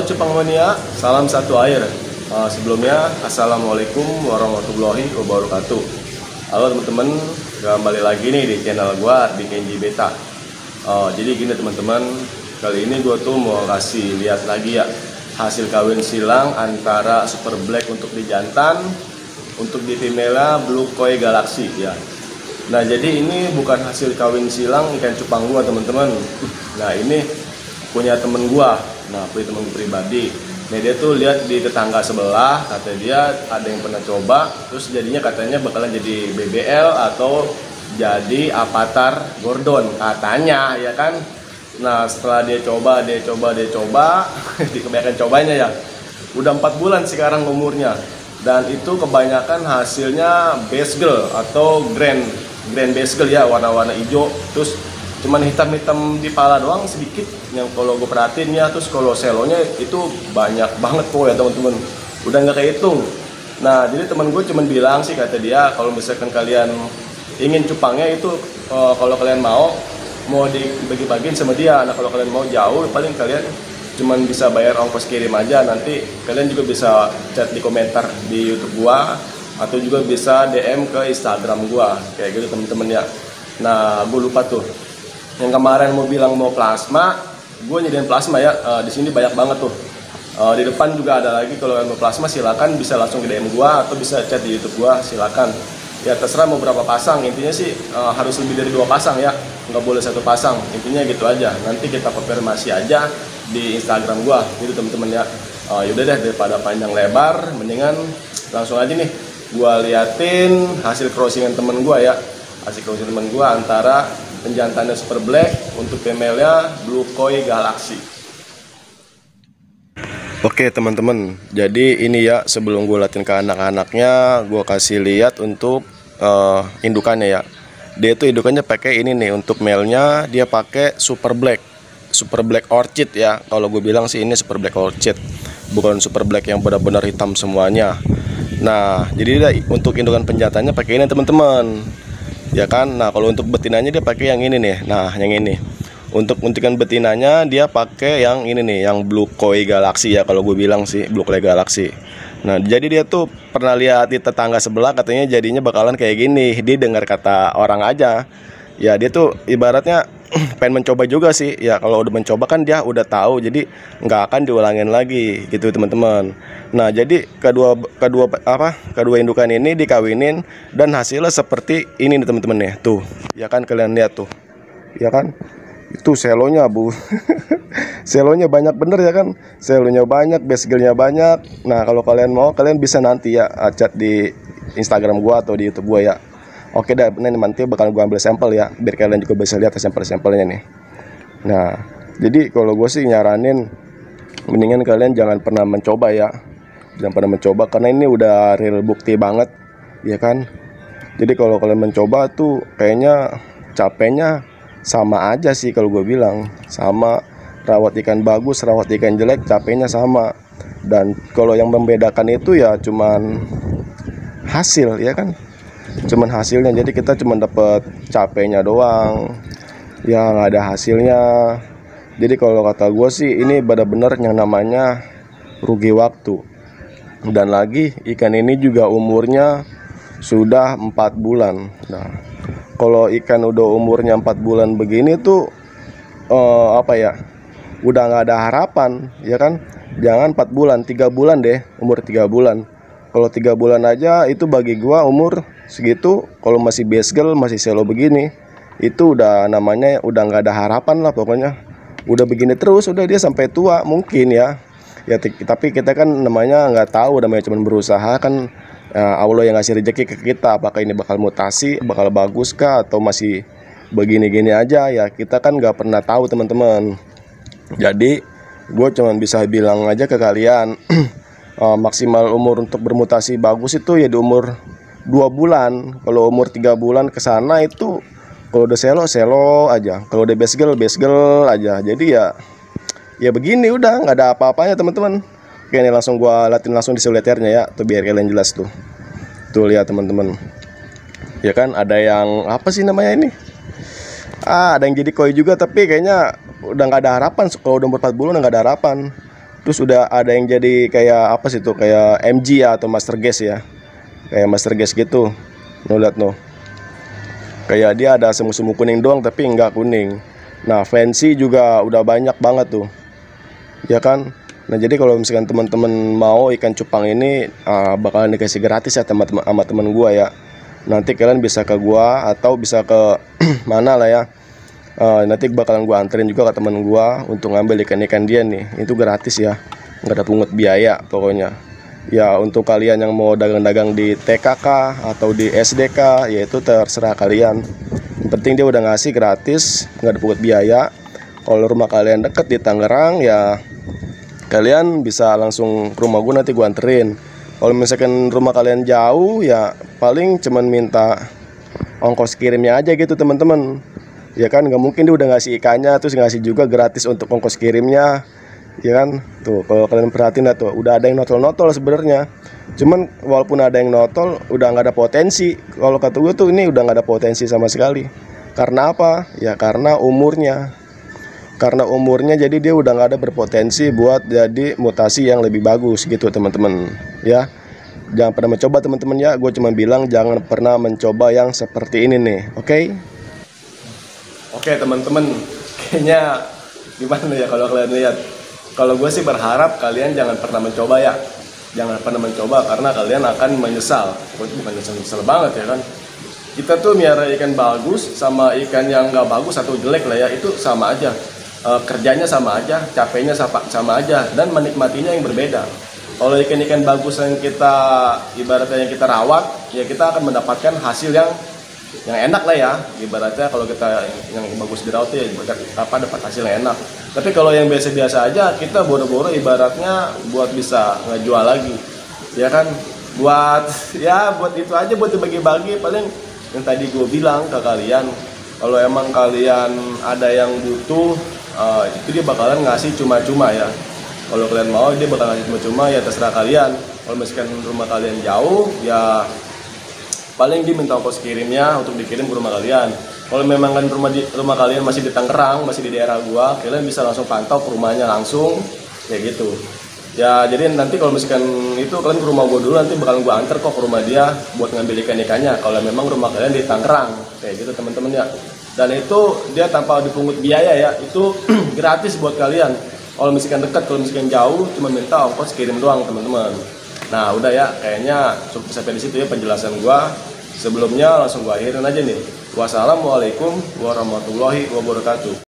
Halo Cupang Mania, salam satu air. Uh, sebelumnya, Assalamualaikum warahmatullahi wabarakatuh. Halo teman-teman, kembali lagi nih di channel gua di Kenji Beta. Uh, jadi gini teman-teman, kali ini gua tuh mau kasih lihat lagi ya hasil kawin silang antara Super Black untuk di jantan, untuk di female Blue Koi Galaxy ya. Nah jadi ini bukan hasil kawin silang ikan cupang gua teman-teman. Nah ini punya temen gua, nah temen gua pribadi. Nah dia tuh lihat di tetangga sebelah, kata dia ada yang pernah coba, terus jadinya katanya bakalan jadi BBL atau jadi Avatar Gordon katanya ya kan. Nah setelah dia coba, dia coba, dia coba, di kebanyakan cobanya ya. Udah empat bulan sekarang umurnya dan itu kebanyakan hasilnya base girl atau grand grand base girl ya warna-warna hijau terus cuman hitam-hitam di pala doang sedikit. Yang kalau gue perhatiin ya terus kalau selonya itu banyak banget kok ya teman-teman. Udah nggak kehitung. Nah jadi teman gue cuman bilang sih kata dia kalau misalkan kalian ingin cupangnya itu uh, kalau kalian mau mau dibagi-bagiin sama dia. Nah kalau kalian mau jauh paling kalian cuman bisa bayar ongkos kirim aja. Nanti kalian juga bisa chat di komentar di YouTube gua atau juga bisa DM ke Instagram gua. Kayak gitu temen-temen ya. Nah gue lupa tuh yang kemarin mau bilang mau plasma gue nyediain plasma ya. Uh, di sini banyak banget tuh. Uh, di depan juga ada lagi kalau yang mau plasma silakan bisa langsung ke DM gua atau bisa chat di YouTube gua silakan. Ya terserah mau berapa pasang. Intinya sih uh, harus lebih dari dua pasang ya. Nggak boleh satu pasang. Intinya gitu aja. Nanti kita konfirmasi aja di Instagram gua. Gitu temen-temen ya. Uh, yaudah deh daripada panjang lebar mendingan langsung aja nih gua liatin hasil crossingan temen gua ya. Hasil crossingan temen gua antara penjantannya super black untuk female-nya blue koi galaxy Oke teman-teman, jadi ini ya sebelum gue latihan ke anak-anaknya, gue kasih lihat untuk uh, indukannya ya. Dia itu indukannya pakai ini nih untuk male-nya dia pakai super black, super black orchid ya. Kalau gue bilang sih ini super black orchid, bukan super black yang benar-benar hitam semuanya. Nah, jadi untuk indukan penjatannya pakai ini teman-teman, ya kan. Nah, kalau untuk betinanya dia pakai yang ini nih. Nah, yang ini untuk untikan betinanya dia pakai yang ini nih yang blue koi galaxy ya kalau gue bilang sih blue koi galaxy nah jadi dia tuh pernah lihat di tetangga sebelah katanya jadinya bakalan kayak gini dia dengar kata orang aja ya dia tuh ibaratnya pengen mencoba juga sih. Ya kalau udah mencoba kan dia udah tahu jadi nggak akan diulangin lagi gitu teman-teman. Nah jadi kedua kedua apa kedua indukan ini dikawinin dan hasilnya seperti ini nih teman-teman nih. Tuh ya kan kalian lihat tuh. Ya kan? Itu selonya bu. Selonya banyak bener ya kan? Selonya banyak basegirlnya banyak. Nah kalau kalian mau kalian bisa nanti ya chat di Instagram gua atau di YouTube gua ya oke dah ini nanti bakal gua ambil sampel ya biar kalian juga bisa lihat sampel-sampelnya nih. Nah jadi kalau gue sih nyaranin mendingan kalian jangan pernah mencoba ya. Jangan pernah mencoba karena ini udah real bukti banget ya kan? Jadi kalau kalian mencoba tuh kayaknya capeknya sama aja sih kalau gue bilang. Sama rawat ikan bagus rawat ikan jelek capeknya sama. Dan kalau yang membedakan itu ya cuman hasil ya kan cuman hasilnya. Jadi kita cuman dapat capeknya doang. Ya nggak ada hasilnya. Jadi kalau kata gue sih ini benar-benar yang namanya rugi waktu. Dan lagi ikan ini juga umurnya sudah empat bulan. Nah kalau ikan udah umurnya empat bulan begini tuh uh, apa ya udah nggak ada harapan ya kan? Jangan empat bulan tiga bulan deh umur tiga bulan kalau tiga bulan aja itu bagi gua umur segitu kalau masih base girl masih selo begini itu udah namanya udah nggak ada harapan lah pokoknya. Udah begini terus udah dia sampai tua mungkin ya. Ya tapi kita kan namanya nggak tahu namanya cuma berusaha kan uh, Allah yang ngasih rezeki ke kita apakah ini bakal mutasi bakal bagus kah atau masih begini-gini aja ya kita kan nggak pernah tahu teman-teman. Jadi gue cuman bisa bilang aja ke kalian uh, maksimal umur untuk bermutasi bagus itu ya di umur dua bulan. Kalau umur tiga bulan ke sana itu kalau udah selo selo aja. Kalau udah best girl aja. Jadi ya ya begini udah nggak ada apa-apanya teman-teman. Oke ini langsung gua latin langsung di soliternya ya tuh biar kalian jelas tuh. Tuh lihat teman-teman. Ya kan ada yang apa sih namanya ini? Ah ada yang jadi koi juga tapi kayaknya udah nggak ada harapan. Kalau udah umur 4 bulan nggak ada harapan terus udah ada yang jadi kayak apa sih tuh kayak MG ya atau Master Gas ya. Kayak Master Gas gitu. No lihat no kayak dia ada semu-semu kuning doang tapi nggak kuning. Nah fancy juga udah banyak banget tuh. Ya kan? Nah jadi kalau misalkan teman-teman mau ikan cupang ini uh, bakalan dikasih gratis ya teman-teman sama teman gua ya. Nanti kalian bisa ke gua atau bisa ke mana lah ya uh, nanti bakalan gua anterin juga ke teman gua untuk ngambil ikan-ikan dia nih. Itu gratis ya. Nggak ada pungut biaya pokoknya. Ya untuk kalian yang mau dagang-dagang di TKK atau di SDK yaitu terserah kalian. Yang penting dia udah ngasih gratis nggak ada pungut biaya. Kalau rumah kalian deket di Tangerang ya kalian bisa langsung ke rumah gue nanti gue anterin. Kalau misalkan rumah kalian jauh ya paling cuman minta ongkos kirimnya aja gitu teman-teman ya kan nggak mungkin dia udah ngasih ikannya terus ngasih juga gratis untuk ongkos kirimnya. Ya kan? Tuh kalau kalian perhatiin lah tuh udah ada yang notol-notol sebenarnya. Cuman walaupun ada yang notol udah nggak ada potensi. Kalau kata gue tuh ini udah nggak ada potensi sama sekali. Karena apa? Ya karena umurnya. Karena umurnya jadi dia udah nggak ada berpotensi buat jadi mutasi yang lebih bagus gitu teman-teman. Ya. Jangan pernah mencoba teman-teman ya. Gue cuma bilang jangan pernah mencoba yang seperti ini nih oke? okay? Oke teman-teman kayaknya gimana ya kalau kalian lihat? Kalau gue sih berharap kalian jangan pernah mencoba ya. Jangan pernah mencoba karena kalian akan menyesal. Bukan menyesal, menyesal banget ya kan? Kita tuh miara ikan bagus sama ikan yang nggak bagus atau jelek lah ya itu sama aja. E, kerjanya sama aja, capeknya sama, sama aja, dan menikmatinya yang berbeda. Kalau ikan-ikan bagus yang kita ibaratnya yang kita rawat, ya kita akan mendapatkan hasil yang yang enak lah ya. Ibaratnya kalau kita yang bagus dirawat ya apa dapat hasil yang enak. Tapi kalau yang biasa-biasa aja, kita boro-boro ibaratnya buat bisa ngejual lagi, ya kan? Buat ya buat itu aja buat dibagi-bagi paling yang tadi gue bilang ke kalian kalau emang kalian ada yang butuh uh, itu dia bakalan ngasih cuma-cuma ya kalau kalian mau dia bakal ngasih cuma-cuma ya terserah kalian kalau misalkan rumah kalian jauh ya paling dia minta ongkos kirimnya untuk dikirim ke rumah kalian. Kalau memang kan rumah di, rumah kalian masih di Tangerang masih di daerah gua kalian bisa langsung pantau ke rumahnya langsung kayak gitu. Ya jadi nanti kalau misalkan itu kalian ke rumah gua dulu nanti bakal gua antar kok ke rumah dia buat ngambil ikan ikannya kalau memang rumah kalian di Tangerang kayak gitu teman-teman ya. Dan itu dia tanpa dipungut biaya ya. Itu gratis buat kalian. Kalau misalkan dekat kalau misalkan jauh cuma minta ongkos kirim doang teman-teman. Nah udah ya. Kayaknya cukup sampai di situ ya penjelasan gua sebelumnya langsung gua akhirin aja nih. Wassalamualaikum warahmatullahi wabarakatuh